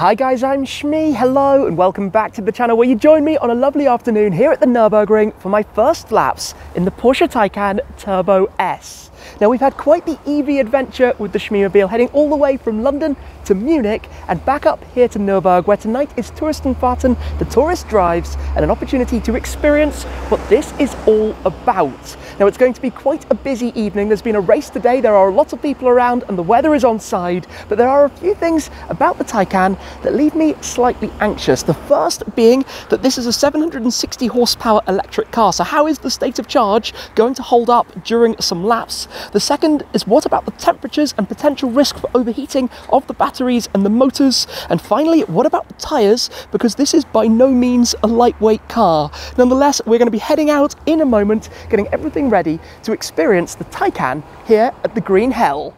Hi guys, I'm Shmee, hello and welcome back to the channel where you join me on a lovely afternoon here at the Nürburgring for my first laps in the Porsche Taycan Turbo S. Now we've had quite the EV adventure with the Shmeemobile heading all the way from London to Munich and back up here to Nürburgring where tonight is Touristenfahrten, the tourist drives and an opportunity to experience what this is all about. Now it's going to be quite a busy evening. There's been a race today, there are a lot of people around and the weather is on side, but there are a few things about the Taycan that leave me slightly anxious. The first being that this is a 760 horsepower electric car. So how is the state of charge going to hold up during some laps? The second is what about the temperatures and potential risk for overheating of the batteries and the motors? And finally, what about the tyres? Because this is by no means a lightweight car. Nonetheless, we're going to be heading out in a moment, getting everything ready to experience the Taycan here at the Green Hell.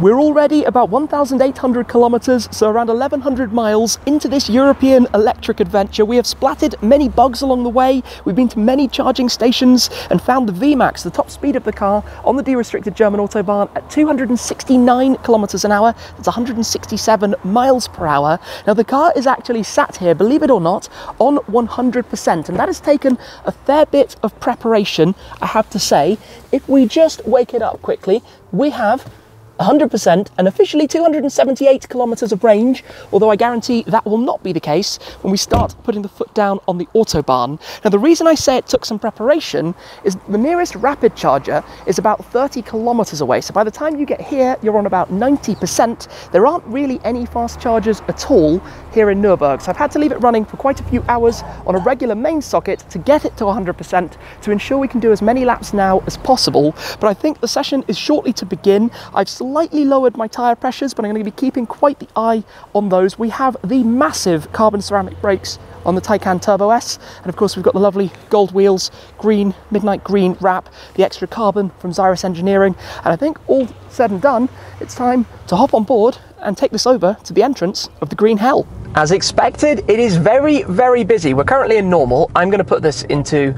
We're already about 1,800 kilometres, so around 1,100 miles into this European electric adventure. We have splatted many bugs along the way. We've been to many charging stations and found the VMAX, the top speed of the car, on the de-restricted German Autobahn at 269 kilometres an hour. That's 167 miles per hour. Now the car is actually sat here, believe it or not, on 100%, and that has taken a fair bit of preparation, I have to say. If we just wake it up quickly, we have 100% and officially 278 kilometers of range, although I guarantee that will not be the case when we start putting the foot down on the Autobahn. Now, the reason I say it took some preparation is the nearest rapid charger is about 30 kilometers away. So by the time you get here, you're on about 90%. There aren't really any fast chargers at all here in Nürburgring. So I've had to leave it running for quite a few hours on a regular main socket to get it to 100% to ensure we can do as many laps now as possible. But I think the session is shortly to begin. I've slightly lowered my tyre pressures, but I'm going to be keeping quite the eye on those. We have the massive carbon ceramic brakes on the Taycan Turbo S, and of course we've got the lovely gold wheels, green, midnight green wrap, the extra carbon from Xyrus Engineering, and I think all said and done, it's time to hop on board and take this over to the entrance of the Green Hell. As expected, it is very, very busy. We're currently in normal. I'm going to put this into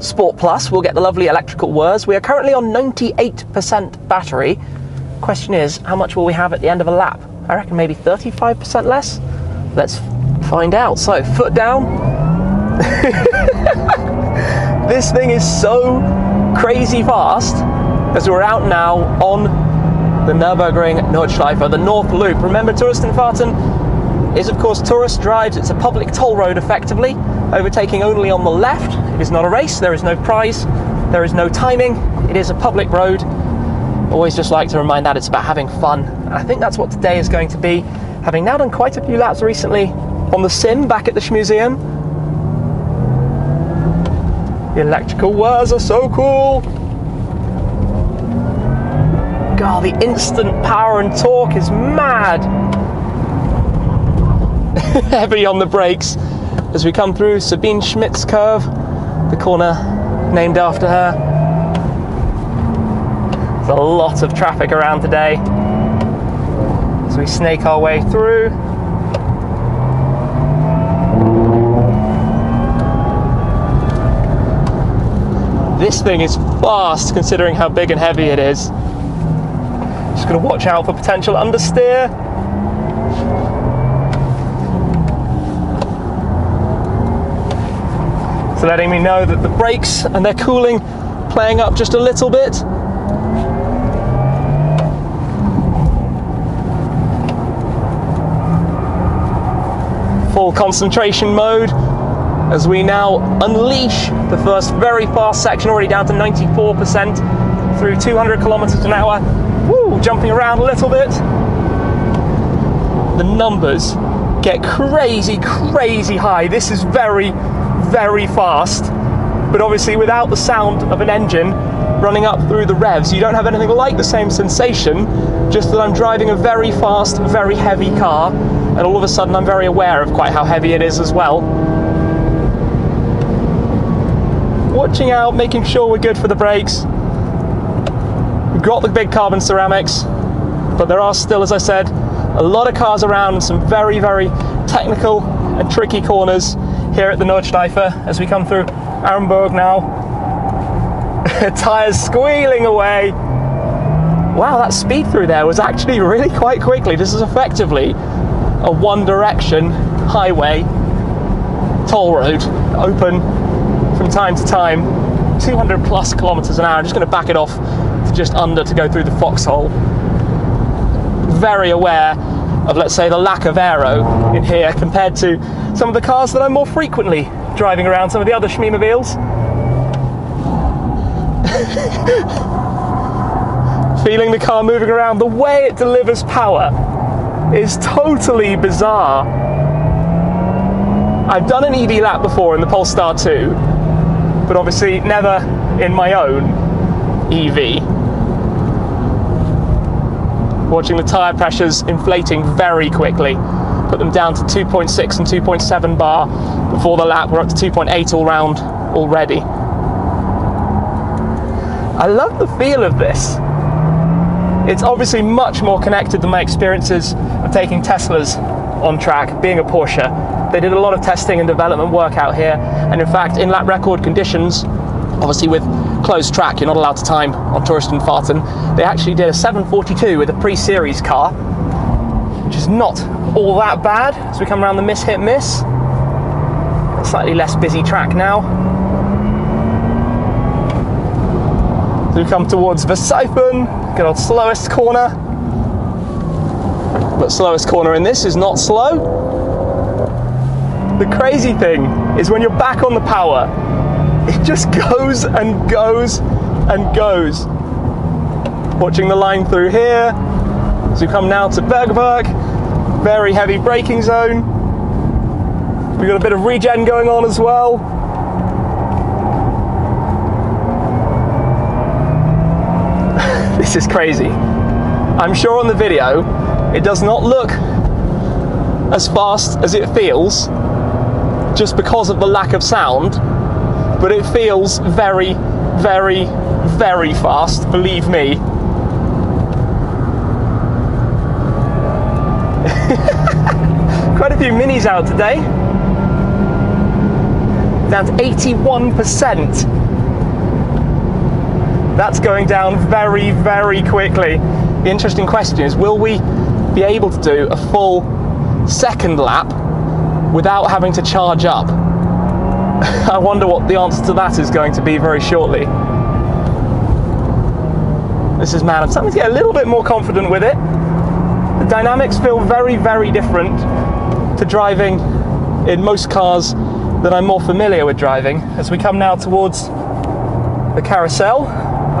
Sport Plus. We'll get the lovely electrical whirs. We are currently on 98% battery, Question is, how much will we have at the end of a lap? I reckon maybe 35% less. Let's find out. So, foot down. this thing is so crazy fast as we're out now on the Nürburgring Nordschleife, the North Loop. Remember, Touristenfahrten is, of course, tourist drives. It's a public toll road, effectively, overtaking only on the left. It is not a race. There is no prize. There is no timing. It is a public road always just like to remind that it's about having fun. And I think that's what today is going to be. Having now done quite a few laps recently on the sim back at the Shmuseum. The electrical whirs are so cool. God, the instant power and torque is mad. Heavy on the brakes as we come through Sabine Schmitz curve, the corner named after her. There's a lot of traffic around today as we snake our way through. This thing is fast considering how big and heavy it is. Just to watch out for potential understeer. So letting me know that the brakes and their cooling playing up just a little bit. Full concentration mode as we now unleash the first very fast section, already down to 94% through 200 kilometers an hour. Woo, jumping around a little bit. The numbers get crazy, crazy high. This is very, very fast, but obviously without the sound of an engine running up through the revs, you don't have anything like the same sensation, just that I'm driving a very fast, very heavy car and all of a sudden I'm very aware of quite how heavy it is as well. Watching out, making sure we're good for the brakes. We've got the big carbon ceramics, but there are still, as I said, a lot of cars around, some very, very technical and tricky corners here at the Nordschleife as we come through Aremberg now. Tyres squealing away. Wow, that speed through there was actually really quite quickly. This is effectively a one direction highway toll road open from time to time 200 plus kilometers an hour. I'm just going to back it off just under to go through the foxhole. Very aware of let's say the lack of aero in here compared to some of the cars that i'm more frequently driving around some of the other Shmeemobiles feeling the car moving around the way it delivers power is totally bizarre. I've done an EV lap before in the Polestar 2, but obviously never in my own EV. Watching the tyre pressures inflating very quickly. Put them down to 2.6 and 2.7 bar before the lap. We're up to 2.8 all round already. I love the feel of this. It's obviously much more connected than my experiences of taking Teslas on track, being a Porsche. They did a lot of testing and development work out here, and in fact, in lap record conditions, obviously with closed track, you're not allowed to time on Touristenfahrten. They actually did a 742 with a pre-series car, which is not all that bad as we come around the Miss-Hit-Miss. Slightly less busy track now. We come towards Wehrseifen, good old slowest corner. But slowest corner in this is not slow. The crazy thing is when you're back on the power, it just goes and goes and goes. Watching the line through here, as we come now to Bergwerk, very heavy braking zone. We've got a bit of regen going on as well. This is crazy. I'm sure on the video it does not look as fast as it feels just because of the lack of sound, but it feels very, very, very fast, believe me. Quite a few minis out today. Down to 81%. That's going down very, very quickly. The interesting question is will we be able to do a full second lap without having to charge up? I wonder what the answer to that is going to be very shortly. This is man. I'm starting to get a little bit more confident with it. The dynamics feel very, very different to driving in most cars that I'm more familiar with driving. As we come now towards the carousel,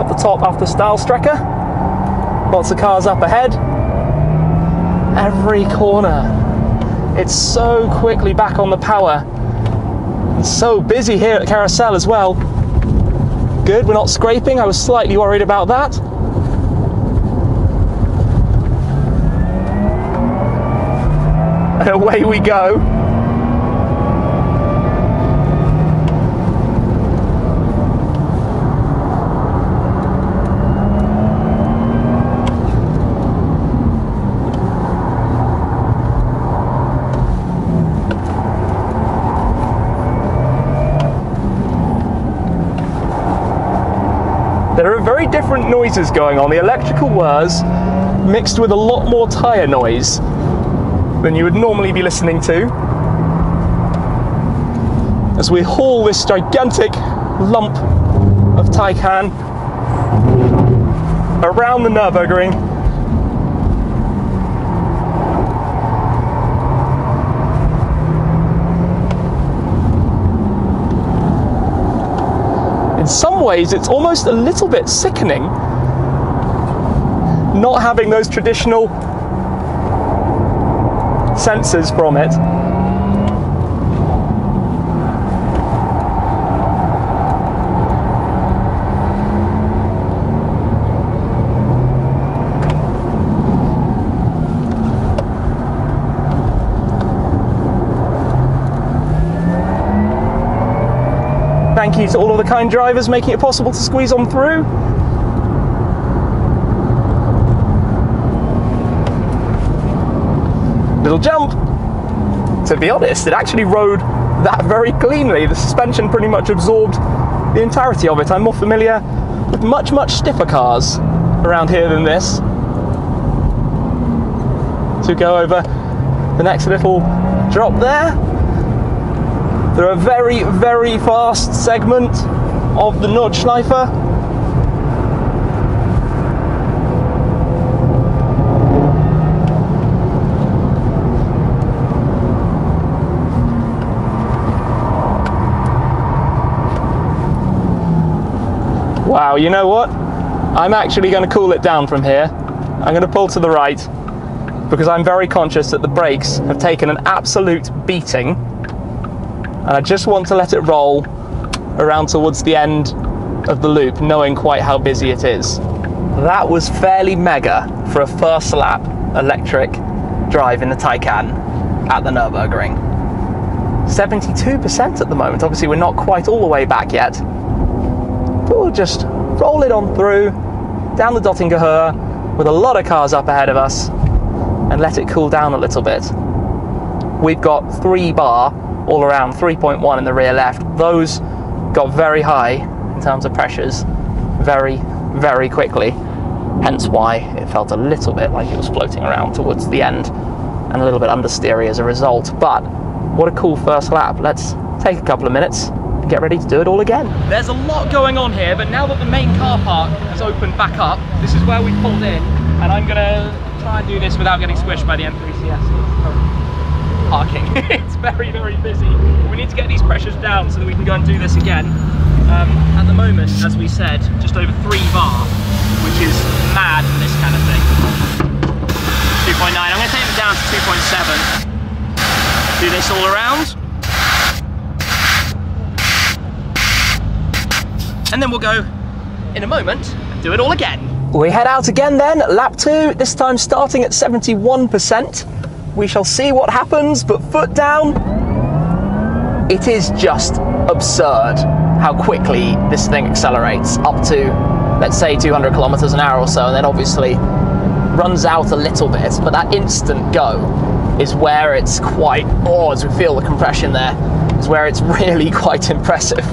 at the top after Steilstrecke. Lots of cars up ahead. Every corner. It's so quickly back on the power. It's so busy here at Carousel as well. Good, we're not scraping. I was slightly worried about that. And away we go. There are very different noises going on. The electrical whirs mixed with a lot more tyre noise than you would normally be listening to. As we haul this gigantic lump of Taycan around the Nürburgring in some ways it's almost a little bit sickening not having those traditional sensors from it. Thank you to all of the kind drivers making it possible to squeeze on through. Little jump. To be honest, it actually rode that very cleanly. The suspension pretty much absorbed the entirety of it. I'm more familiar with much, much stiffer cars around here than this. To go over the next little drop there. They're a very, very fast segment of the Nordschleife. Wow, you know what? I'm actually going to cool it down from here. I'm going to pull to the right because I'm very conscious that the brakes have taken an absolute beating and I just want to let it roll around towards the end of the loop knowing quite how busy it is. That was fairly mega for a first lap electric drive in the Taycan at the Nürburgring. 72% at the moment. Obviously, we're not quite all the way back yet, but we'll just roll it on through down the Döttinger Höhe with a lot of cars up ahead of us and let it cool down a little bit. We've got three bar all around, 3.1 in the rear left. Those got very high in terms of pressures very, very quickly. Hence why it felt a little bit like it was floating around towards the end and a little bit understeery as a result. But what a cool first lap. Let's take a couple of minutes and get ready to do it all again. There's a lot going on here, but now that the main car park has opened back up, this is where we pulled in, and I'm gonna try and do this without getting squished by the M3CS parking. it's very, very busy. We need to get these pressures down so that we can go and do this again. Um, at the moment, as we said, just over three bar, which is mad for this kind of thing. 2.9, I'm gonna take it down to 2.7. Do this all around. and then we'll go in a moment and do it all again. We head out again then, lap two, this time starting at 71%. We shall see what happens, but foot down, it is just absurd how quickly this thing accelerates up to, let's say 200 kilometers an hour or so, and then obviously runs out a little bit, but that instant go is where it's quite, oh, as we feel the compression there, is where it's really quite impressive.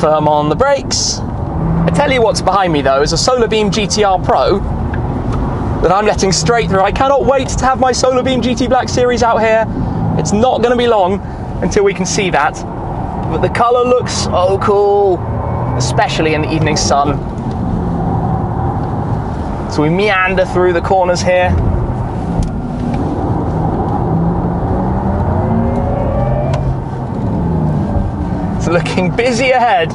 Firm on the brakes. I tell you what's behind me though is a Solarbeam GTR Pro that I'm letting straight through. I cannot wait to have my Solarbeam GT Black Series out here. It's not going to be long until we can see that. But the colour looks so cool, especially in the evening sun. So we meander through the corners here. It's looking busy ahead.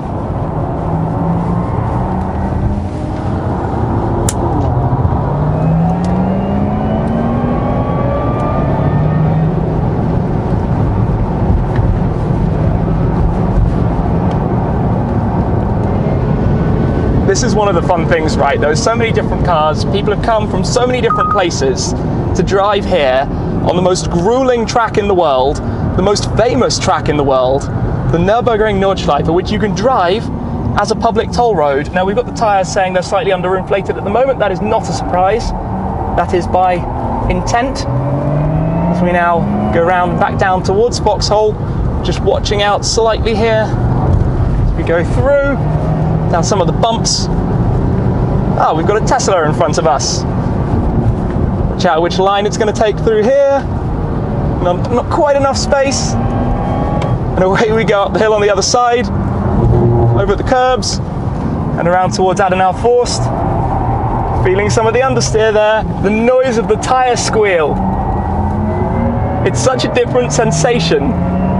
This is one of the fun things, right? There's so many different cars. People have come from so many different places to drive here on the most grueling track in the world, the most famous track in the world, the Nürburgring Nordschleife, which you can drive as a public toll road. Now we've got the tyres saying they're slightly underinflated at the moment. That is not a surprise. That is by intent. As we now go around back down towards foxhole, just watching out slightly here as we go through down some of the bumps. Oh, we've got a Tesla in front of us. Watch out which line it's going to take through here. Not, not quite enough space. And away we go up the hill on the other side, over the curbs, and around towards Adenau Forst. Feeling some of the understeer there, the noise of the tyre squeal. It's such a different sensation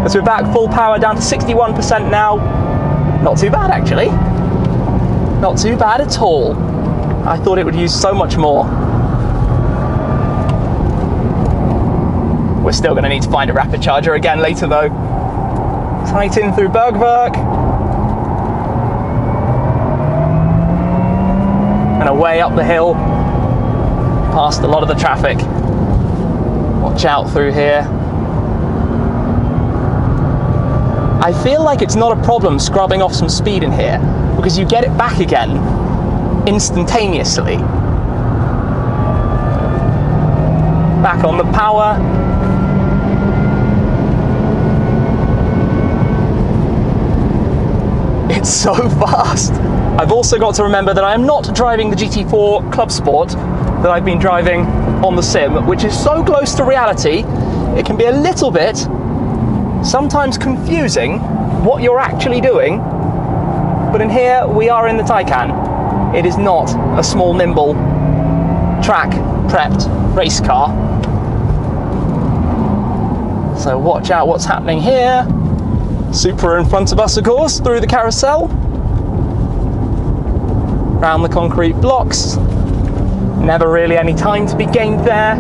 as we're back full power down to 61% now. Not too bad actually. Not too bad at all. I thought it would use so much more. We're still going to need to find a rapid charger again later though tight in through Bergwerk. And away up the hill, past a lot of the traffic. Watch out through here. I feel like it's not a problem scrubbing off some speed in here because you get it back again instantaneously. Back on the power, It's so fast. I've also got to remember that I am not driving the GT4 Club Sport that I've been driving on the sim, which is so close to reality, it can be a little bit, sometimes confusing, what you're actually doing. But in here, we are in the Taycan. It is not a small, nimble, track prepped race car. So watch out what's happening here. Supra in front of us, of course, through the carousel. Round the concrete blocks. Never really any time to be gained there.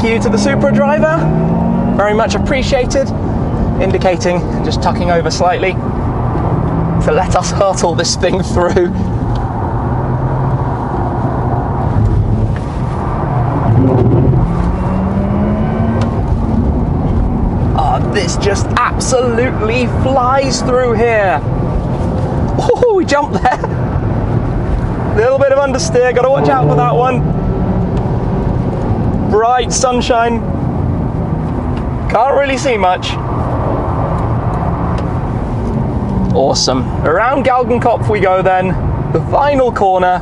Thank you to the Supra driver, very much appreciated, indicating, just tucking over slightly, to let us hurtle this thing through. Oh, this just absolutely flies through here. Oh, we jumped there. Little bit of understeer, gotta watch out for that one bright sunshine. Can't really see much. Awesome. Around Galgenkopf we go then, the final corner,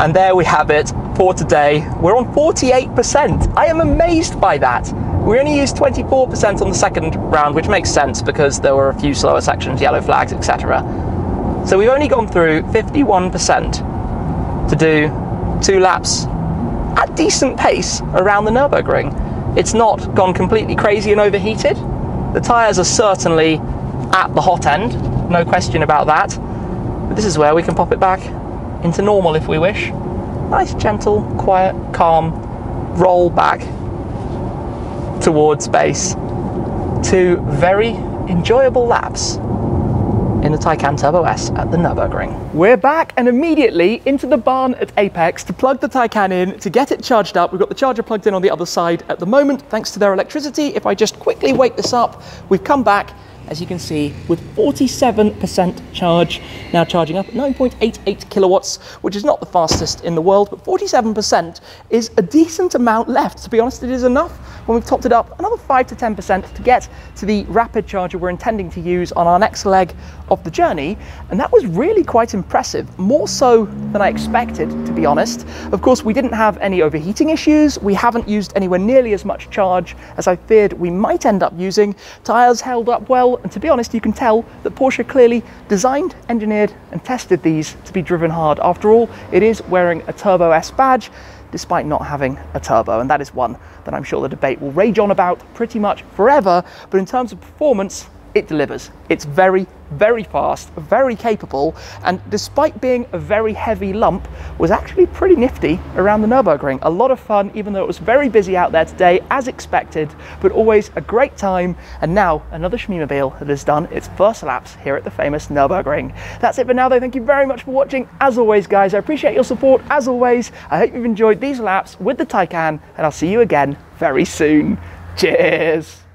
and there we have it for today. We're on 48%. I am amazed by that. We only used 24% on the second round, which makes sense because there were a few slower sections, yellow flags, etc. So we've only gone through 51% to do two laps decent pace around the Nürburgring. It's not gone completely crazy and overheated. The tyres are certainly at the hot end, no question about that. But this is where we can pop it back into normal if we wish. Nice, gentle, quiet, calm roll back towards base. Two very enjoyable laps in the Taycan Turbo S at the Nürburgring. We're back and immediately into the barn at Apex to plug the Taycan in to get it charged up. We've got the charger plugged in on the other side at the moment, thanks to their electricity. If I just quickly wake this up, we've come back as you can see, with 47% charge, now charging up at 9.88 kilowatts, which is not the fastest in the world, but 47% is a decent amount left. To be honest, it is enough when we've topped it up another 5 to 10% to get to the rapid charger we're intending to use on our next leg of the journey. And that was really quite impressive, more so than I expected, to be honest. Of course, we didn't have any overheating issues. We haven't used anywhere nearly as much charge as I feared we might end up using. Tyres held up well, and to be honest, you can tell that Porsche clearly designed, engineered, and tested these to be driven hard. After all, it is wearing a Turbo S badge, despite not having a turbo, and that is one that I'm sure the debate will rage on about pretty much forever. But in terms of performance, it delivers. It's very, very fast, very capable, and despite being a very heavy lump, was actually pretty nifty around the Nürburgring. A lot of fun, even though it was very busy out there today, as expected, but always a great time. And now another Shmeemobile that has done its first laps here at the famous Nürburgring. That's it for now though. Thank you very much for watching. As always, guys, I appreciate your support. As always, I hope you've enjoyed these laps with the Taycan, and I'll see you again very soon. Cheers.